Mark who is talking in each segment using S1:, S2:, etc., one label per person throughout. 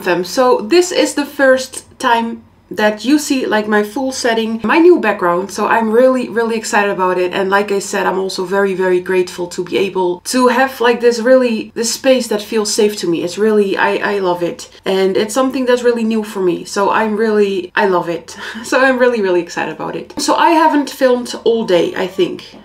S1: fem. So this is the first time that you see like my full setting, my new background. So I'm really, really excited about it. And like I said, I'm also very, very grateful to be able to have like this really, this space that feels safe to me. It's really, I, I love it. And it's something that's really new for me. So I'm really, I love it. So I'm really, really excited about it. So I haven't filmed all day, I think.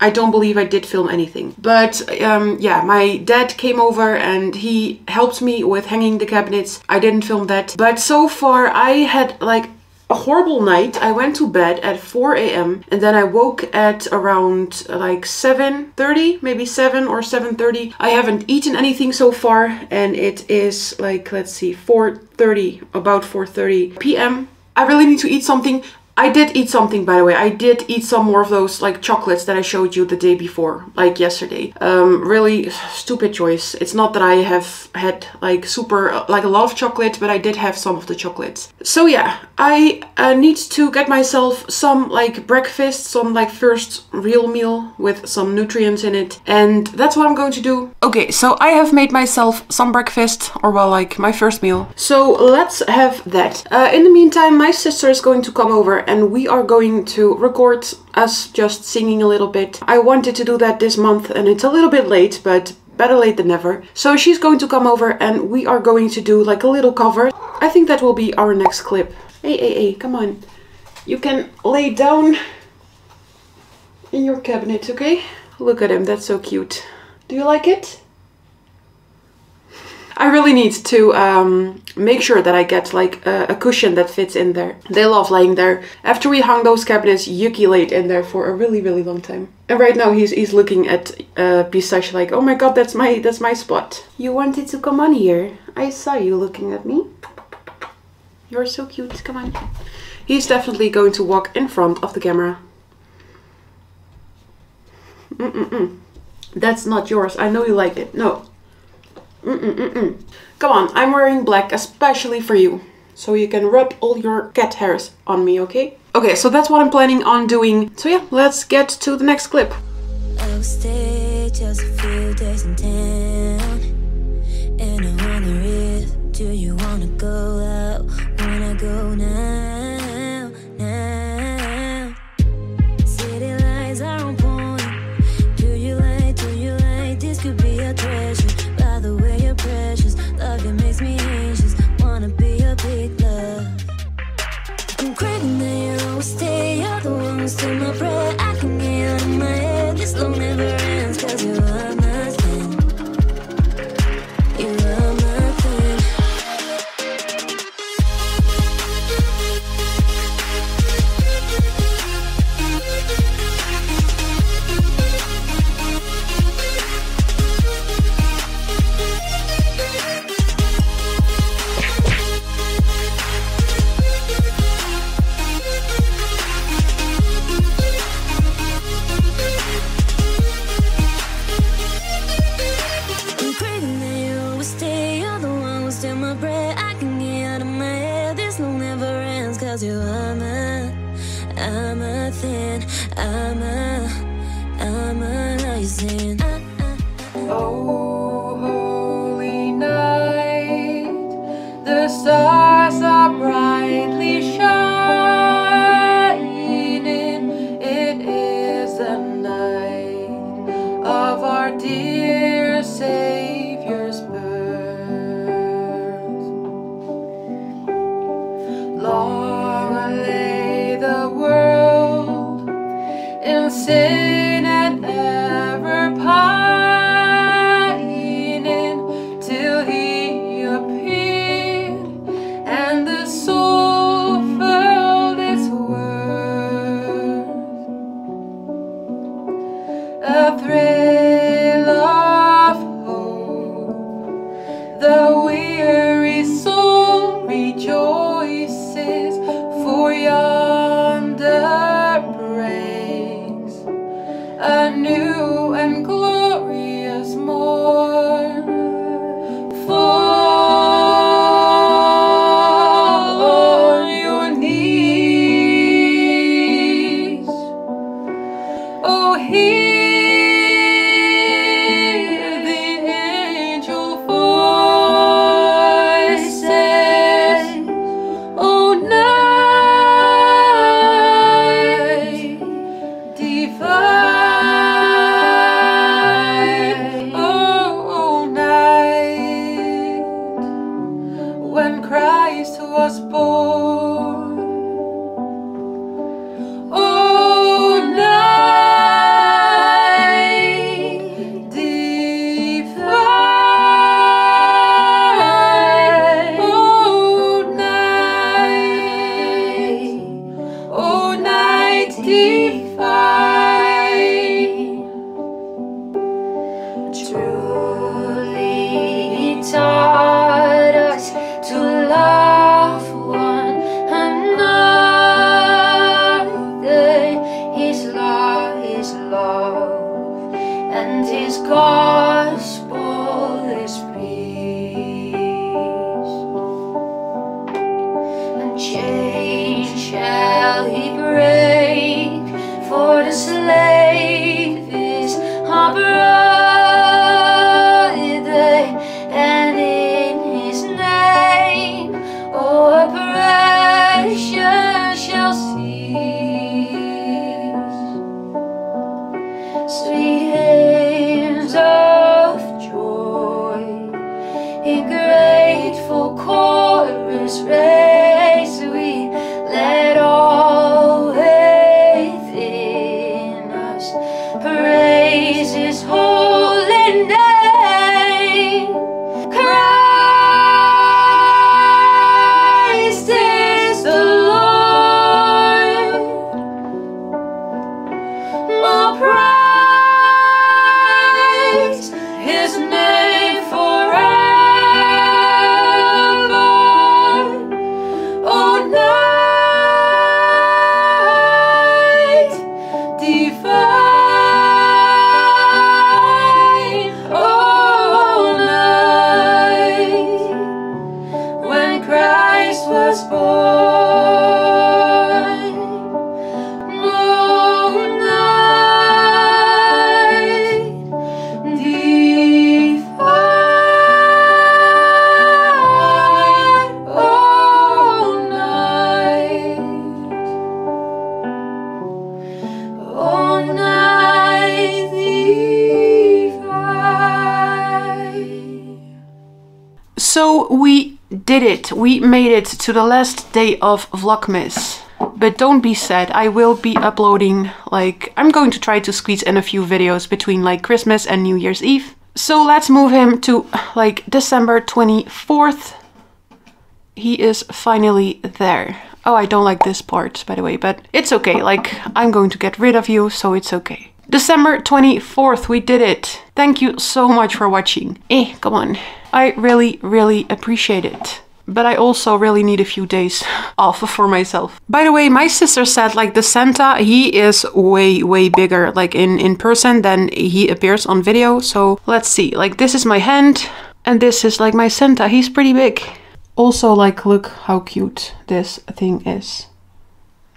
S1: I don't believe I did film anything. But um, yeah, my dad came over and he helped me with hanging the cabinets. I didn't film that. But so far I had like a horrible night. I went to bed at 4 a.m. and then I woke at around like 7.30, maybe 7 or 7.30. I haven't eaten anything so far and it is like, let's see, 4.30, about 4.30 p.m. I really need to eat something. I did eat something, by the way. I did eat some more of those like chocolates that I showed you the day before, like yesterday. Um, really stupid choice. It's not that I have had like super, like a lot of chocolate, but I did have some of the chocolates. So yeah, I uh, need to get myself some like breakfast, some like first real meal with some nutrients in it. And that's what I'm going to do. Okay, so I have made myself some breakfast, or well, like my first meal. So let's have that. Uh, in the meantime, my sister is going to come over and we are going to record us just singing a little bit. I wanted to do that this month and it's a little bit late, but better late than never. So she's going to come over and we are going to do like a little cover. I think that will be our next clip. Hey, hey, hey, come on. You can lay down in your cabinet, okay? Look at him, that's so cute. Do you like it? I really need to um, make sure that I get like a, a, cushion that fits in there. They love laying there. After we hung those cabinets, Yuki laid in there for a really, really long time. And right now he's he's looking at uh, Pistache like, oh my god, that's my that's my spot. You wanted to come on here. I saw you looking at me. You're so cute. Come on. He's definitely going to walk in front of the camera. Mm -mm -mm. That's not yours. I know you like it. No. Mm -mm -mm. Come on, I'm wearing black especially for you. So you can rub all your cat hairs on me, okay? Okay, so that's what I'm planning on doing. So yeah, let's get to the next clip. Do you wanna go out? Prayer. I can get out of my head. This love never ends. Cause I'm a, A thrill Lucifer. So we did it. We made it to the last day of Vlogmas. But don't be sad, I will be uploading, like, I'm going to try to squeeze in a few videos between like Christmas and New Year's Eve. So let's move him to like December 24th. He is finally there. Oh, I don't like this part, by the way, but it's okay. Like, I'm going to get rid of you, so it's okay. December 24th, we did it. Thank you so much for watching. Eh, come on. I really, really appreciate it. But I also really need a few days off for myself. By the way, my sister said like the Santa, he is way, way bigger like in, in person than he appears on video. So let's see, like this is my hand and this is like my Santa. He's pretty big. Also like look how cute this thing is.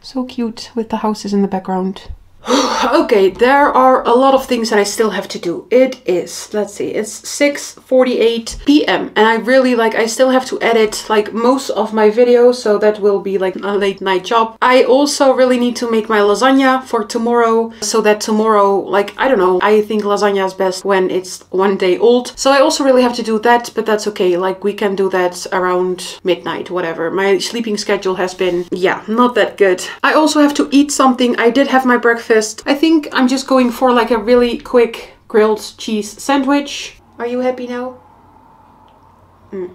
S1: So cute with the houses in the background. okay, there are a lot of things that I still have to do. It is, let's see, it's 6.48 p.m. And I really, like, I still have to edit, like, most of my videos. So that will be, like, a late night job. I also really need to make my lasagna for tomorrow. So that tomorrow, like, I don't know, I think lasagna is best when it's one day old. So I also really have to do that, but that's okay. Like, we can do that around midnight, whatever. My sleeping schedule has been, yeah, not that good. I also have to eat something. I did have my breakfast breakfast. I think I'm just going for like a really quick grilled cheese sandwich. Are you happy now? Mm.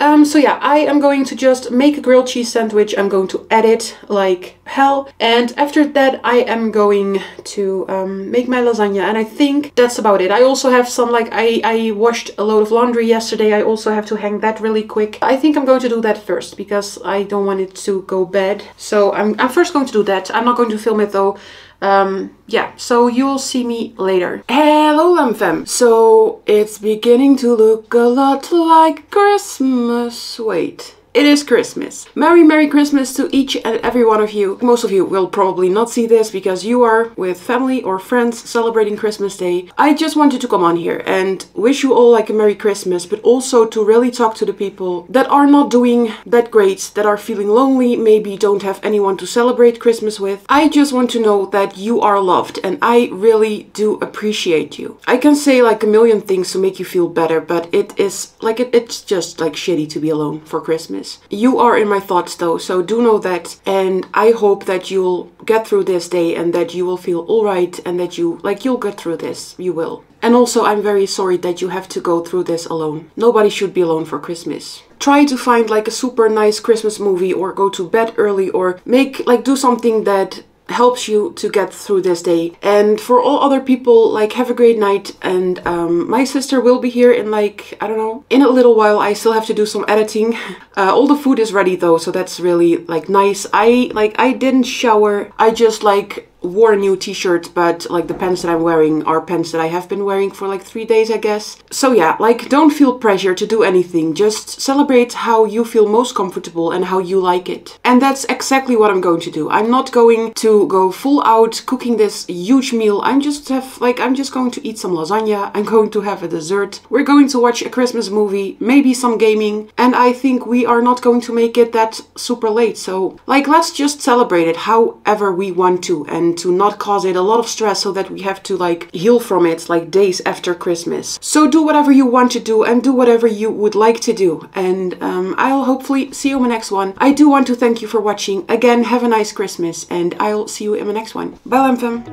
S1: Um, so yeah, I am going to just make a grilled cheese sandwich. I'm going to edit like hell. And after that, I am going to um, make my lasagna. And I think that's about it. I also have some like, I, I washed a load of laundry yesterday. I also have to hang that really quick. I think I'm going to do that first because I don't want it to go bad. So I'm, I'm first going to do that. I'm not going to film it though um, yeah, so you'll see me later. Hello, Lamfam. So it's beginning to look a lot like Christmas. Wait. It is Christmas. Merry Merry Christmas to each and every one of you. Most of you will probably not see this because you are with family or friends celebrating Christmas Day. I just wanted to come on here and wish you all like a Merry Christmas, but also to really talk to the people that are not doing that great, that are feeling lonely, maybe don't have anyone to celebrate Christmas with. I just want to know that you are loved and I really do appreciate you. I can say like a million things to make you feel better, but it is like it, it's just like shitty to be alone for Christmas. You are in my thoughts though, so do know that. And I hope that you'll get through this day and that you will feel alright and that you, like, you'll get through this. You will. And also, I'm very sorry that you have to go through this alone. Nobody should be alone for Christmas. Try to find like a super nice Christmas movie or go to bed early or make, like, do something that helps you to get through this day. And for all other people, like have a great night. And um, my sister will be here in like, I don't know, in a little while. I still have to do some editing. Uh, all the food is ready though, so that's really like nice. I like, I didn't shower. I just like wore a new t-shirt but like the pants that I'm wearing are pants that I have been wearing for like three days I guess. So yeah, like don't feel pressure to do anything. Just celebrate how you feel most comfortable and how you like it. And that's exactly what I'm going to do. I'm not going to go full out cooking this huge meal. I'm just have like I'm just going to eat some lasagna. I'm going to have a dessert. We're going to watch a Christmas movie, maybe some gaming. And I think we are not going to make it that super late. So like let's just celebrate it however we want to and to not cause it a lot of stress so that we have to like heal from it like days after Christmas. So do whatever you want to do and do whatever you would like to do. And um, I'll hopefully see you in my next one. I do want to thank you for watching. Again, have a nice Christmas and I'll see you in my next one. Bye, Lamfam.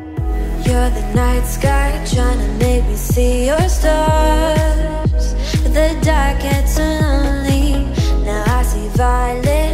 S1: You're the night sky trying to make me see your stars. The dark gets lonely. Now I see violet.